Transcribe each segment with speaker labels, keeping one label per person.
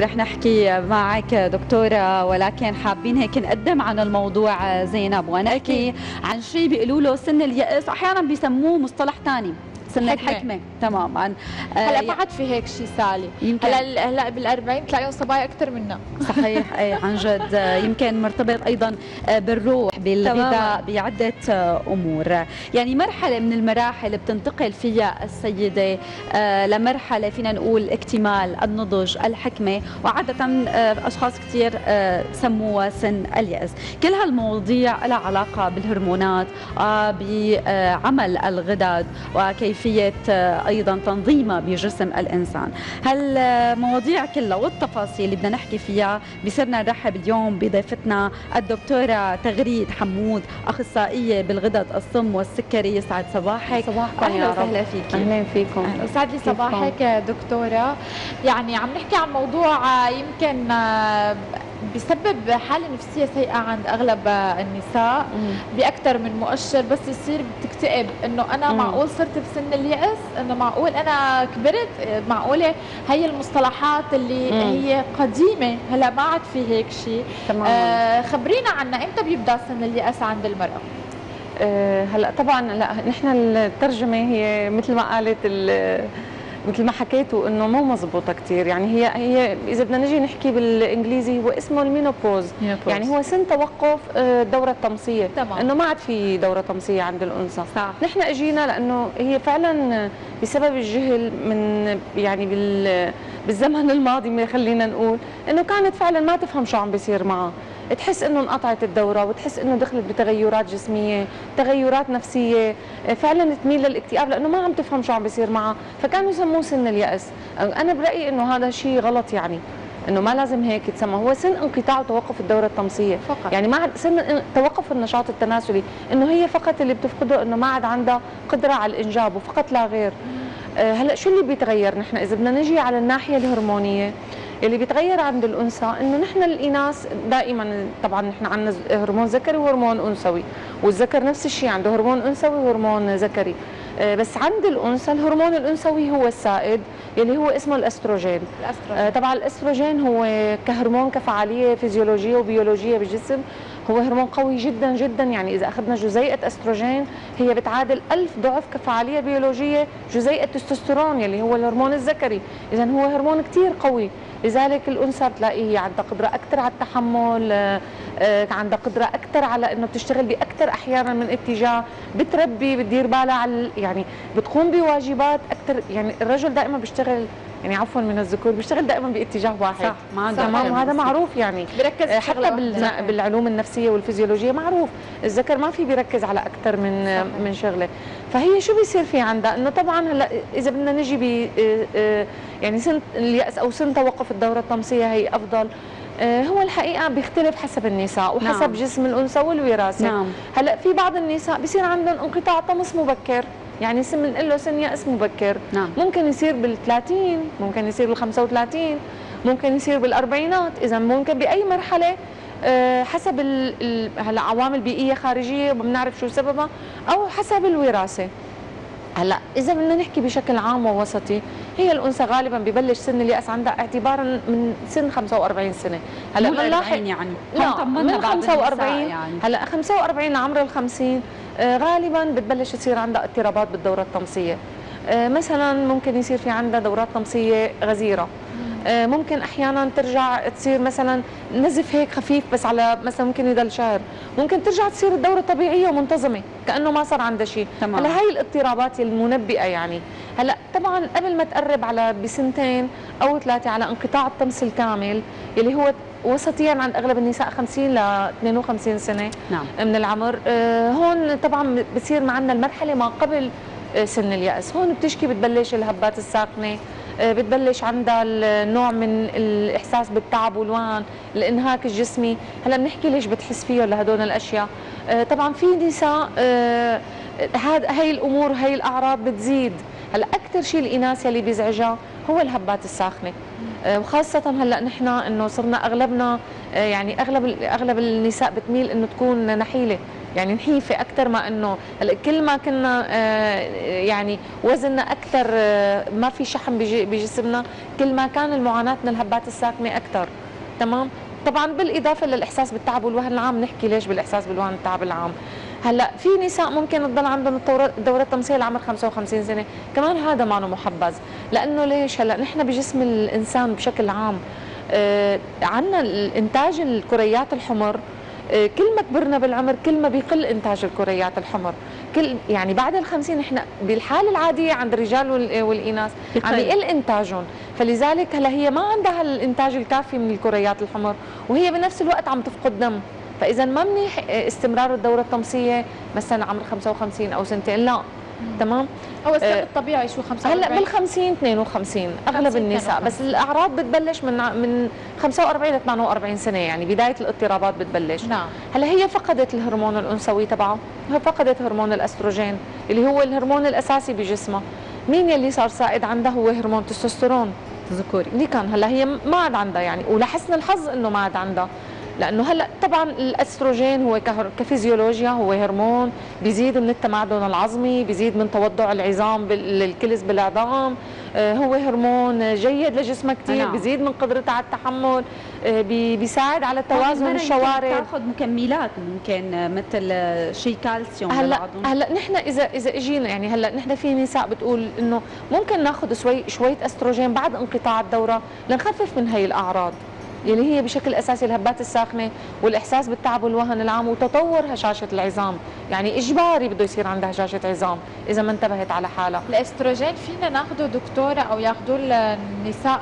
Speaker 1: رح نحكي معك دكتورة ولكن حابين هيك نقدم عن الموضوع زينب. ونحكي عن شيء بيقولوا له سن اليأس أحيانا بيسموه مصطلح ثاني سن
Speaker 2: حكمة.
Speaker 1: الحكمة تماما.
Speaker 2: هلا
Speaker 1: آه،
Speaker 2: ما عاد في هيك شيء سالي.
Speaker 1: يمكن.
Speaker 2: هلا هلا بال40 تلاقيهم صبايا أكثر منا.
Speaker 1: صحيح اي عن جد. آه، يمكن مرتبط أيضا آه، بالروح بالغذاء. بعدة أمور. يعني مرحلة من المراحل بتنتقل فيها السيدة لمرحلة فينا نقول اكتمال النضج الحكمة وعادة أشخاص كثير سموها سن اليأس. كل هالمواضيع لها علاقة بالهرمونات بعمل الغدد وكيفيه آه، أيضا تنظيمها بجسم الإنسان. هالمواضيع كلها والتفاصيل اللي بدنا نحكي فيها بصيرنا نرحب اليوم بضيفتنا الدكتورة تغريد حمود أخصائية بالغدد الصم والسكري. يسعد صباحك.
Speaker 3: صباحكم
Speaker 1: أهلا
Speaker 3: يا رب.
Speaker 1: وسهلا فيك.
Speaker 3: أهلا فيكم.
Speaker 2: يسعد لي صباحك دكتورة. يعني عم نحكي عن موضوع آه، يمكن بسبب حالة نفسية سيئة عند أغلب النساء باكثر من مؤشر بس يصير بتكتئب. إنه أنا
Speaker 3: مم.
Speaker 2: معقول صرت بسن اليأس؟ إنه معقول أنا كبرت؟ معقولة هي المصطلحات اللي
Speaker 3: مم.
Speaker 2: هي قديمة؟ هلأ ما عاد في هيك شيء. آه خبرينا عنا إمتى بيبدأ سن اليأس عند المرأة؟
Speaker 3: آه هلأ طبعا لأ نحن الترجمة هي مثل ما قالت ال- مثل ما حكيتوا إنه مو مزبوطة كثير يعني هي هي إذا بدنا نجي نحكي بالإنجليزي هو اسمه المينوبوز. يعني هو سن توقف آه، الدوره الطمسيه
Speaker 2: تمام.
Speaker 3: إنه ما عاد في دورة طمسيه عند
Speaker 1: الأنثى.
Speaker 3: نحن إجينا لأنه هي فعلا بسبب الجهل من يعني بال بالزمن الماضي خلينا نقول إنه كانت فعلا ما تفهم شو عم بيصير معها. تحس إنه انقطعت الدورة وتحس إنه دخلت بتغيرات جسمية تغيرات نفسية فعلا تميل للاكتئاب لأنه ما عم تفهم شو عم بيصير معها. فكانوا يسموه سن اليأس. أنا برأيي إنه هذا شيء غلط يعني إنه ما لازم هيك يتسمى. هو سن انقطاع وتوقف الدورة الطمسيه
Speaker 2: فقط.
Speaker 3: يعني ما عاد سن توقف النشاط التناسلي. إنه هي فقط اللي بتفقده إنه ما عاد عندها قدرة على الإنجاب وفقط لا غير. آه، هلأ شو اللي بيتغير؟ نحن إذا بدنا نجي على الناحية الهرمونية اللي بيتغير عند الأنثى إنه نحن الاناث دائما طبعا نحن عندنا هرمون ذكري وهرمون أنثوي والذكر نفس الشيء عنده هرمون أنثوي وهرمون ذكري. آه، بس عند الأنثى الهرمون الأنثوي هو السائد يلي هو اسمه الأستروجين.
Speaker 2: الأستروجين.
Speaker 3: آه، طبعا الأستروجين هو كهرمون كفعالية فيزيولوجية وبيولوجية بالجسم. هو هرمون قوي جدا جدا. يعني إذا أخذنا جزيئة أستروجين هي بتعادل ألف ضعف كفعالية بيولوجية جزيئة التستوستيرون يلي هو الهرمون الذكري. اذا هو هرمون كثير قوي. لذلك الأنثى بتلاقيه عندها قدرة أكثر على التحمل آه، آه، عندها قدرة أكثر على إنه بتشتغل باكثر أحيانا من اتجاه. بتربي بتدير بالها على يعني بتقوم بواجبات أكثر يعني الرجل دائما بيشتغل يعني عفوا من الذكور بيشتغل دائما باتجاه واحد.
Speaker 1: صح ما
Speaker 3: تمام وهذا معروف يعني.
Speaker 2: بركز بشغلة
Speaker 3: حتى بالعلوم النفسية والفيزيولوجية معروف. الذكر ما في بيركز على أكثر من
Speaker 2: صحيح.
Speaker 3: من شغلة. فهي شو بيصير في عندها؟ إنه طبعا هلأ إذا بدنا نجي ب آه، آه، يعني سن اليأس أو سن توقف الدورة الطمسية هي أفضل. آه، هو الحقيقة بيختلف حسب النساء وحسب
Speaker 1: نعم.
Speaker 3: جسم الأنثى والوراثة.
Speaker 1: نعم.
Speaker 3: هلأ في بعض النساء بصير عندهم انقطاع طمس مبكر. يعني سن بنقول له سن يأس مبكر
Speaker 1: نعم.
Speaker 3: ممكن يصير بال 30 ممكن يصير بال 35 ممكن يصير بالأربعينات. إذا ممكن بأي مرحلة آه، حسب هلا عوامل بيئيه خارجية ما بنعرف شو سببها أو حسب الوراثة. هلأ إذا بدنا نحكي بشكل عام ووسطي هي الأنثى غالبا ببلش سن اليأس عندها اعتبارا من سن 45 سنة.
Speaker 1: هلأ
Speaker 3: بنلاحظ
Speaker 1: يعني.
Speaker 3: لا من
Speaker 1: بعض النساء
Speaker 3: 45
Speaker 1: يعني.
Speaker 3: هلأ 45 لعمر ال 50 آه، غالبا بتبلش تصير عندها اضطرابات بالدورة الطمسيه آه، مثلا ممكن يصير في عندها دورات طمسيه غزيرة. آه، ممكن أحيانا ترجع تصير مثلا نزف هيك خفيف بس على مثلا ممكن يضل شهر. ممكن ترجع تصير الدورة طبيعية ومنتظمة كأنه ما صار عندها شيء. هلا هاي الاضطرابات المنبئة يعني. هلا طبعا قبل ما تقرب على بسنتين أو ثلاثة على انقطاع الطمس الكامل يلي هو وسطيا عند أغلب النساء 50 ل 52 سنة
Speaker 1: نعم.
Speaker 3: من العمر. آه، هون طبعا بصير معنا المرحلة ما قبل سن اليأس. هون بتشكي بتبلش الهبات الساخنه آه، بتبلش عندها النوع من الإحساس بالتعب والوهن الإنهاك الجسمي. هلا بنحكي ليش بتحس فيه لهدول الأشياء. آه، طبعا في نساء هي الأمور هي الأعراض بتزيد. هلا أكثر شيء الإناث يلي بيزعجها هو الهبات الساخنة. وخاصة هلأ نحن إنه صرنا أغلبنا آه، يعني أغلب أغلب النساء بتميل إنه تكون نحيلة. يعني نحيفة أكثر ما هلأ كل ما كنا آه، يعني وزننا أكثر آه، ما في شحم بجسمنا كل ما كان المعاناه من الهبات الساكنه أكثر. تمام؟ طبعا بالإضافة للإحساس بالتعب والوهن العام نحكي ليش بالإحساس بالوهن التعب العام. هلا في نساء ممكن تضل عندهم الدوره التمثيل لعمر 55 سنة. كمان هذا ما محبذ. لأنه ليش؟ هلا نحن بجسم الإنسان بشكل عام آه عندنا الإنتاج الكريات الحمر آه كل ما كبرنا بالعمر كل ما بيقل إنتاج الكريات الحمر. كل يعني بعد ال 50 إحنا بالحالة العادية عند الرجال والإناث عم يقل إنتاجهم. فلذلك هلا هي ما عندها الإنتاج الكافي من الكريات الحمر وهي بنفس الوقت عم تفقد دم. فإذا ما منيح استمرار الدورة الطمسيه مثلا عمر 55 أو سنتين لا. تمام؟
Speaker 2: هو السن آه الطبيعي شو 45
Speaker 3: هلأ بال 50 52 أغلب النساء. بس الأعراض بتبلش من من 45 ل 48 سنة يعني بداية الاضطرابات بتبلش.
Speaker 2: نعم.
Speaker 3: هلأ هي فقدت الهرمون الأنثوي تبعها هي فقدت هرمون الأستروجين اللي هو الهرمون الأساسي بجسمها مين يلي صار سائد عندها هو هرمون التستوستيرون.
Speaker 1: ذكوري
Speaker 3: اللي كان هلأ هي ما عاد عندها يعني ولحسن الحظ إنه ما عاد عندها. لأنه هلأ طبعا الأستروجين هو كفيزيولوجيا هو هرمون بيزيد من التمعدن العظمي بيزيد من توضع العظام الكلس بالعظام. آه، هو هرمون جيد لجسمك كثير نعم. بيزيد من قدرتها على التحمل آه، بيساعد على التوازن الشوارد
Speaker 1: تأخذ مكملات؟ ممكن مثل شيء كالسيوم
Speaker 3: هلا هلأ نحن اذا إذا اجينا يعني هلأ نحن في نساء بتقول إنه ممكن ناخذ شوي شوية أستروجين بعد انقطاع الدورة لنخفف من هي الأعراض. يلي هي بشكل أساسي الهبات الساخنة والإحساس بالتعب والوهن العام وتطور هشاشة العظام. يعني إجباري بده يصير عندها هشاشة عظام إذا ما انتبهت على حالها.
Speaker 2: الأستروجين فينا ناخذه دكتورة أو ياخذوه النساء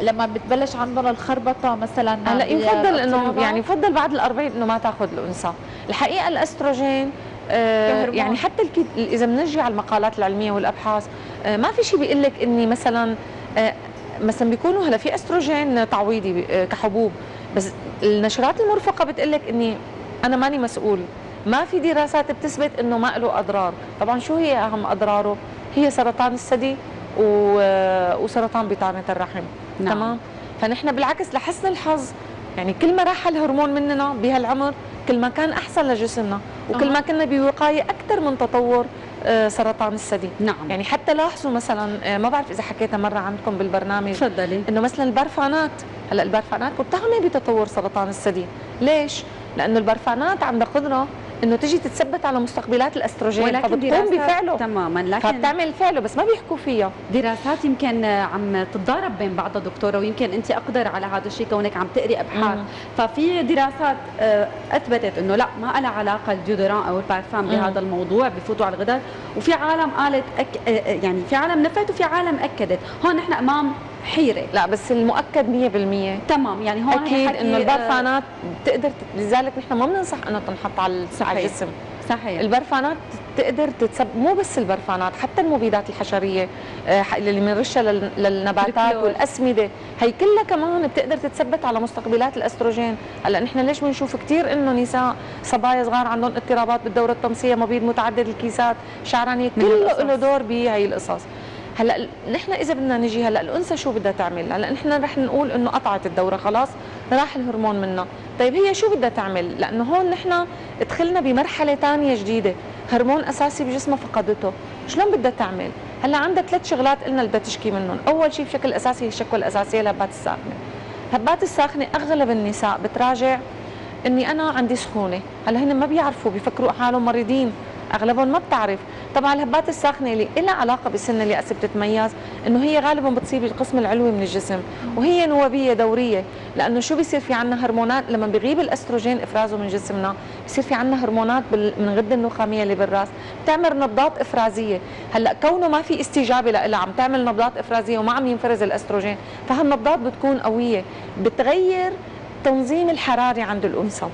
Speaker 2: لما بتبلش عندهم الخربطة مثلا
Speaker 3: هلأ يفضل إنه يعني يفضل بعد ال40 إنه ما تاخذ الأنثى. الحقيقة الأستروجين آه يعني حتى إذا بنرجع على المقالات العلمية والأبحاث آه ما في شيء بيقول لك إني مثلا آه مثلا بيكونوا هلا في استروجين تعويضي آه، كحبوب بس النشرات المرفقة بتقول لك إني أنا ماني مسؤول. ما في دراسات بتثبت إنه ما له أضرار. طبعا شو هي أهم أضراره؟ هي سرطان الثدي آه، وسرطان بطانة الرحم. نعم. تمام؟ فنحن بالعكس لحسن الحظ يعني كل ما راح الهرمون مننا بهالعمر كل ما كان أحسن لجسمنا. وكل ما كنا بوقاية أكثر من تطور آه، سرطان الثدي.
Speaker 1: نعم.
Speaker 3: يعني حتى لاحظوا مثلا آه، ما بعرف إذا حكيتها مرة عندكم بالبرنامج.
Speaker 1: تفضلي.
Speaker 3: إنه مثلا البرفانات هلأ البرفانات متهمة بتطور سرطان الثدي. ليش؟ لأنه البرفانات عندها قدرة انه تجي تتثبت على مستقبلات الاستروجين
Speaker 1: ولكن فبتقوم
Speaker 3: بفعله.
Speaker 1: تماما
Speaker 3: لكن فبتعمل فعله بس ما بيحكوا فيها.
Speaker 1: دراسات يمكن عم تتضارب بين بعضها دكتورة ويمكن انت أقدر على هذا الشيء كونك عم تقري أبحاث. ففي دراسات آه، أثبتت إنه لا ما لها علاقة الديودوران أو البارفان بهذا الموضوع بفوتوا على الغدار. وفي عالم قالت أك... آه، آه، يعني في عالم نفت وفي عالم أكدت. هون نحن أمام حيرة.
Speaker 3: لا بس المؤكد 100%
Speaker 1: تمام يعني هون
Speaker 3: أكيد إنه البرفانات بتقدر لذلك نحن ما بننصح إنه تنحط على الجسم.
Speaker 1: صحيح.
Speaker 3: البرفانات تقدر تتسب مو بس البرفانات حتى المبيدات الحشرية آه، اللي بنرشها للنباتات والأسمدة هي كلها كمان بتقدر تتثبت على مستقبلات الأستروجين. هلأ نحن ليش بنشوف كثير إنه نساء صبايا صغار عندهم اضطرابات بالدورة الطمسية مبيض متعدد الكيسات شعرانية كله له دور بهي القصص. هلا نحن إذا بدنا نجي هلا الأنثى شو بدها تعمل؟ هلا نحن رح نقول إنه قطعت الدورة خلاص راح الهرمون منها. طيب هي شو بدها تعمل؟ لأنه هون نحن دخلنا بمرحلة ثانية جديدة هرمون أساسي بجسمها فقدته. شلون بدها تعمل؟ هلا عندها ثلاث شغلات قلنا بدها تشكي منهم. أول شيء بشكل أساسي هي الشكوى الأساسية الهبات الساخنة. الهبات الساخنة أغلب النساء بتراجع إني أنا عندي سخونة. هلا هن ما بيعرفوا بيفكروا حالهم مريضين. أغلبهم ما بتعرف. طبعا الهبات الساخنة اللي لها علاقة بسن الياس بتتميز إنه هي غالبا بتصيب القسم العلوي من الجسم وهي نوبية دورية لأنه شو بيصير في عندنا هرمونات لما بيغيب الأستروجين إفرازه من جسمنا؟ بصير في عندنا هرمونات من الغده النخامية اللي بالرأس. بتعمل نبضات إفرازية. هلأ كونه ما في استجابة لها عم تعمل نبضات إفرازية وما عم ينفرز الأستروجين فهالنبضات بتكون قوية. بتغير تنظيم الحراري عند الأنثى.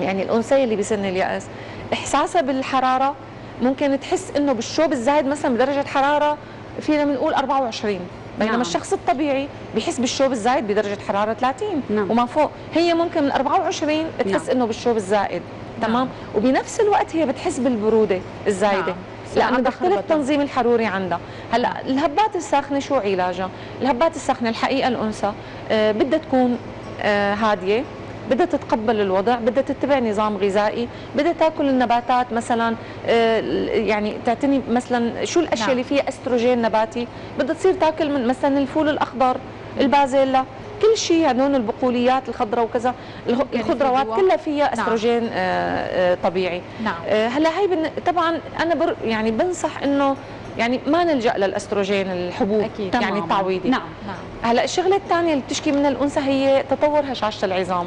Speaker 3: يعني الأنثى اللي بسن اليأس. إحساسها بالحرارة ممكن تحس إنه بالشوب الزايد مثلا بدرجة حرارة فينا بنقول 24 بينما نعم. الشخص الطبيعي بحس بالشوب الزايد بدرجة حرارة 30 نعم. وما فوق. هي ممكن من 24 تحس نعم. إنه بالشوب الزائد نعم. تمام؟ وبنفس الوقت هي بتحس بالبرودة الزايدة. نعم. لأنه بيختلف التنظيم الحروري عندها. هلأ الهبات الساخنة شو علاجها؟ الهبات الساخنة الحقيقة الأنثى آه بدها تكون آه هادية. بدها تتقبل الوضع بدها تتبع نظام غذائي بدها تاكل النباتات مثلا آه، يعني تعتني مثلا شو الأشياء
Speaker 2: نعم.
Speaker 3: اللي فيها استروجين نباتي بدها تصير تاكل من مثلا الفول الأخضر البازيلا كل شيء هدول البقوليات الخضراء وكذا
Speaker 2: يعني
Speaker 3: الخضروات. كلها فيها
Speaker 2: نعم.
Speaker 3: استروجين آه، آه، طبيعي
Speaker 2: نعم
Speaker 3: هلأ هي بن... طبعا أنا بر... يعني بنصح إنه يعني ما نلجأ للاستروجين الحبوب
Speaker 2: أكيد.
Speaker 3: يعني. التعويضي
Speaker 1: نعم
Speaker 2: نعم
Speaker 3: هلأ الشغلة الثانية اللي بتشكي منها الأنثى هي تطور هشاشه العظام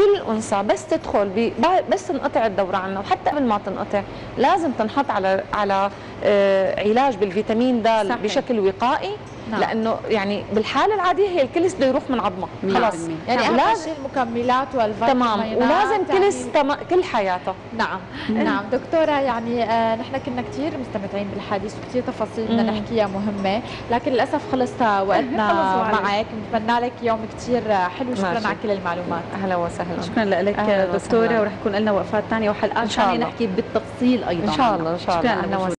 Speaker 3: كل أنثى بس تدخل بس تنقطع الدورة عنها وحتى قبل ما تنقطع لازم تنحط على على آه علاج بالفيتامين د. بشكل وقائي
Speaker 2: نعم.
Speaker 3: لأنه يعني بالحالة العادية هي الكلس بده يروح من عظمها
Speaker 1: مية
Speaker 3: خلاص.
Speaker 1: بالمية.
Speaker 2: يعني اهم
Speaker 3: لازم-
Speaker 2: شيء المكملات والفيتامينات
Speaker 3: تمام. ولازم
Speaker 2: يعني-
Speaker 3: كلس تم... كل حياتها
Speaker 2: نعم. نعم. دكتورة يعني آه نحن كنا كثير مستمتعين بالحديث وكثير تفاصيل بدنا. نحكيها مهمة. لكن للأسف خلص وقتنا. معك. بنتمنى لك يوم كثير حلو. شكرا. على كل المعلومات.
Speaker 3: أهلا وسهلا.
Speaker 1: شكرا لك
Speaker 3: وسهلاً.
Speaker 1: ورح يكون لنا وقفات ثانية وحلقات
Speaker 3: الله.
Speaker 1: نحكي بالتفصيل أيضا.
Speaker 3: إن شاء الله إن شاء الله.